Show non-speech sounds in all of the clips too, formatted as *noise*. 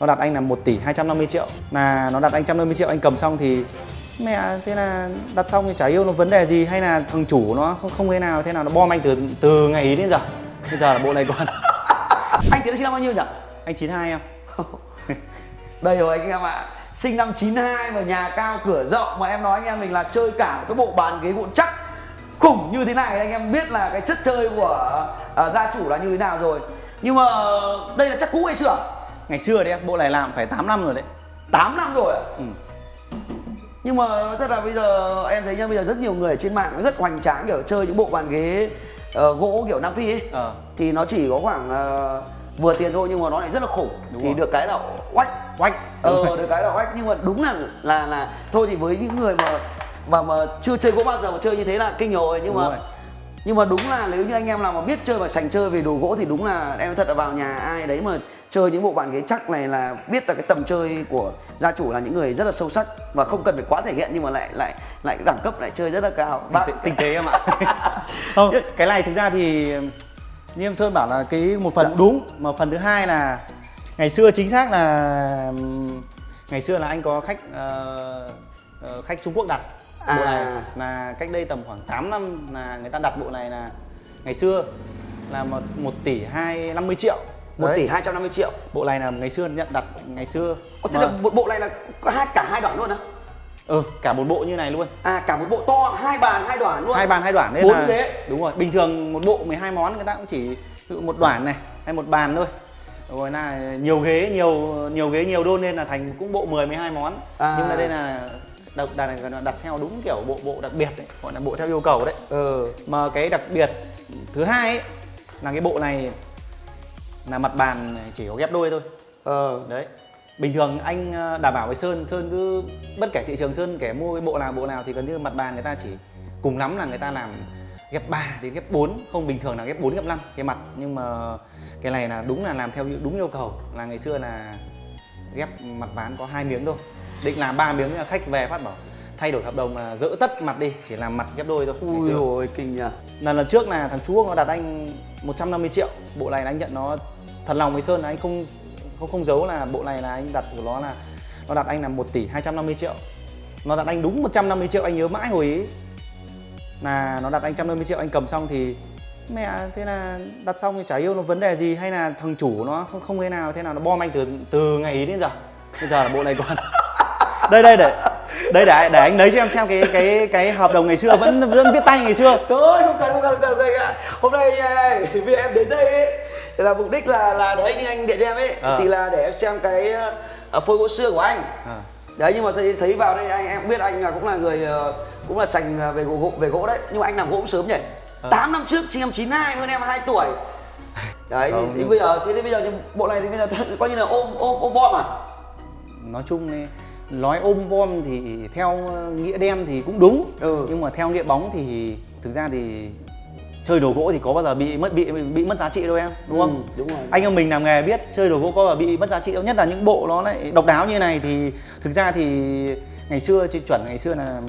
nó đặt anh là 1 tỷ 250 triệu. Là nó đặt anh 150 triệu anh cầm xong thì mẹ thế là đặt xong thì chả yêu nó vấn đề gì hay là thằng chủ nó không không thế nào. Thế nào nó bom anh từ từ ngày ý đến giờ. Bây giờ là bộ này còn. *laughs* Anh tiến sinh năm bao nhiêu nhỉ? Anh 92 em. *laughs* Đây rồi anh em ạ. Sinh năm 92 mà nhà cao cửa rộng mà em nói anh em mình là chơi cả một cái bộ bàn ghế gỗ chắc. Khủng như thế này anh em biết là cái chất chơi của à, gia chủ là như thế nào rồi. Nhưng mà đây là chắc cũ hay sửa ngày xưa đấy em bộ này làm phải 8 năm rồi đấy. 8 năm rồi ạ? Ừ. nhưng mà thật là bây giờ em thấy nha bây giờ rất nhiều người ở trên mạng rất hoành tráng kiểu chơi những bộ bàn ghế ờ, gỗ kiểu Nam Phi ấy. Ờ. Thì nó chỉ có khoảng ờ, vừa tiền thôi nhưng mà nó lại rất là khủng Đúng thì rồi. được cái là oách oách. Ờ được cái là oách. Nhưng mà đúng là là là thôi thì với những người mà mà mà chưa chơi gỗ bao giờ mà chơi như thế là kinh rồi. Nhưng Đúng mà rồi. Nhưng mà đúng là nếu như anh em nào mà biết chơi và sành chơi về đồ gỗ thì đúng là em thật là vào nhà ai đấy mà chơi những bộ bàn ghế chắc này là biết là cái tầm chơi của gia chủ là những người rất là sâu sắc và không cần phải quá thể hiện nhưng mà lại lại lại đẳng cấp lại chơi rất là cao. Bác tinh, tinh tế em ạ. *laughs* Không cái này thực ra thì như em sơn bảo là cái một phần Dạ. đúng mà phần thứ hai là ngày xưa chính xác là ngày xưa là anh có khách ờ, khách Trung Quốc đặt bộ À. này là cách đây tầm khoảng 8 năm là người ta đặt bộ này là ngày xưa là một, 1 tỷ 250 triệu. Một tỷ 250 triệu. Bộ này là ngày xưa nhận đặt ngày xưa. Ồ, thế Mà- là một bộ này là có hai cả hai đoạn luôn á? Ừ cả một bộ như này luôn. À cả một bộ to hai bàn hai đoạn luôn. Hai bàn hai đoạn đấy Bốn là ghế. đúng rồi bình thường một bộ 12 món người ta cũng chỉ một đoạn này hay một bàn thôi. Rồi là nhiều ghế nhiều nhiều ghế nhiều đôn nên là thành cũng bộ 10 12 món. À. nhưng mà đây là đặt đặt, theo đúng kiểu bộ bộ đặc biệt đấy gọi là bộ theo yêu cầu đấy. Ừ. Mà cái đặc biệt thứ hai ấy là cái bộ này là mặt bàn chỉ có ghép đôi thôi. Ờ. Đấy. Bình thường anh ờ, đảm bảo với sơn sơn cứ bất kể thị trường sơn kẻ mua cái bộ nào bộ nào thì gần như mặt bàn người ta chỉ cùng lắm là người ta làm ghép 3 đến ghép 4 không bình thường là ghép 4 ghép 5 cái mặt. Nhưng mà cái này là đúng là làm theo đúng yêu cầu là ngày xưa là ghép mặt ván có hai miếng thôi định làm ba miếng khách về phát bảo thay đổi hợp đồng là dỡ tất mặt đi chỉ làm mặt ghép đôi thôi. Ui rồi kinh nhỉ lần lần trước là thằng Quốc nó đặt anh 150 triệu bộ này là anh nhận nó thật lòng với Sơn là anh không không không giấu là bộ này là anh đặt của nó là nó đặt anh là 1 tỷ 250 triệu. Nó đặt anh đúng 150 triệu anh nhớ mãi hồi ấy. Là nó đặt anh 150 triệu anh cầm xong thì mẹ thế là đặt xong thì chả yêu nó vấn đề gì hay là thằng chủ nó không không thế nào thế nào nó bom anh từ từ ngày ý đến giờ. Bây giờ là bộ này còn đây đây để đây để để anh lấy cho em xem cái cái cái hợp đồng ngày xưa vẫn vẫn viết tay ngày xưa thôi không cần không cần không cần, ạ. hôm nay này vì em đến đây ấy là mục đích là là đấy như anh điện cho em ấy Ờ. thì là để em xem cái uh, phôi gỗ xưa của anh À. đấy nhưng mà thấy, thấy vào đây anh em biết anh là cũng là người ờ, cũng là sành ờ, về gỗ về gỗ đấy nhưng mà anh làm gỗ cũng sớm nhỉ Ờ. 8 năm trước sinh năm 92 hơn em 2 tuổi đấy Không, thì, thì nhưng- bây giờ thế thì bây giờ thì bộ này thì bây giờ coi như là ôm ôm ôm bom à nói chung này, nói ôm bom thì theo nghĩa đen thì cũng đúng Ừ. nhưng mà theo nghĩa bóng thì thực ra thì chơi đồ gỗ thì có bao giờ bị mất bị bị mất giá trị đâu em đúng không Ừ, đúng rồi. anh em mình làm nghề biết chơi đồ gỗ có bao giờ bị mất giá trị đâu nhất là những bộ nó lại độc đáo như này thì thực ra thì ngày xưa chuẩn ngày xưa là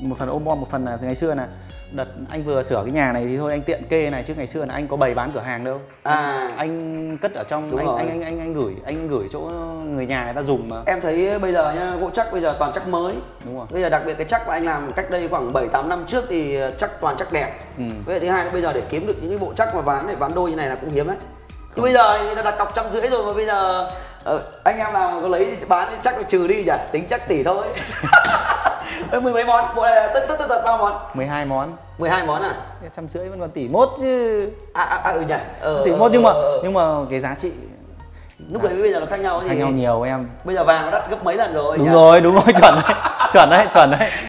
một phần ôm bom một phần là ngày xưa là đợt anh vừa sửa cái nhà này thì thôi anh tiện kê này chứ ngày xưa là anh có bày bán cửa hàng đâu à anh cất ở trong Đúng anh, rồi. anh anh anh anh gửi anh gửi chỗ người nhà người ta dùng mà em thấy bây giờ nhá gỗ chắc bây giờ toàn chắc mới đúng rồi bây giờ đặc biệt cái chắc mà anh làm cách đây khoảng 7 8 năm trước thì chắc toàn chắc đẹp. Ừ. Với lại thứ hai là bây giờ để kiếm được những cái bộ chắc mà ván để ván đôi như này là cũng hiếm đấy. Chứ bây giờ người ta đặt cọc trăm rưỡi rồi mà bây giờ ờ, anh em nào mà có lấy thì bán chắc là trừ đi nhỉ, tính chắc tỷ thôi. *laughs* Đấy, mười mấy món, bộ này tất tất tất tất bao món? 12 món 12 món à? trăm rưỡi vẫn còn tỷ mốt chứ À à, à ừ nhỉ. Ờ, tỷ ờ, mốt nhưng mà ờ, ờ. nhưng mà cái giá trị lúc đấy với bây giờ nó khác nhau khác gì? nhau nhiều em Bây giờ vàng nó đắt gấp mấy lần rồi đúng nhỉ? rồi đúng rồi chuẩn đấy chuẩn đấy chuẩn đấy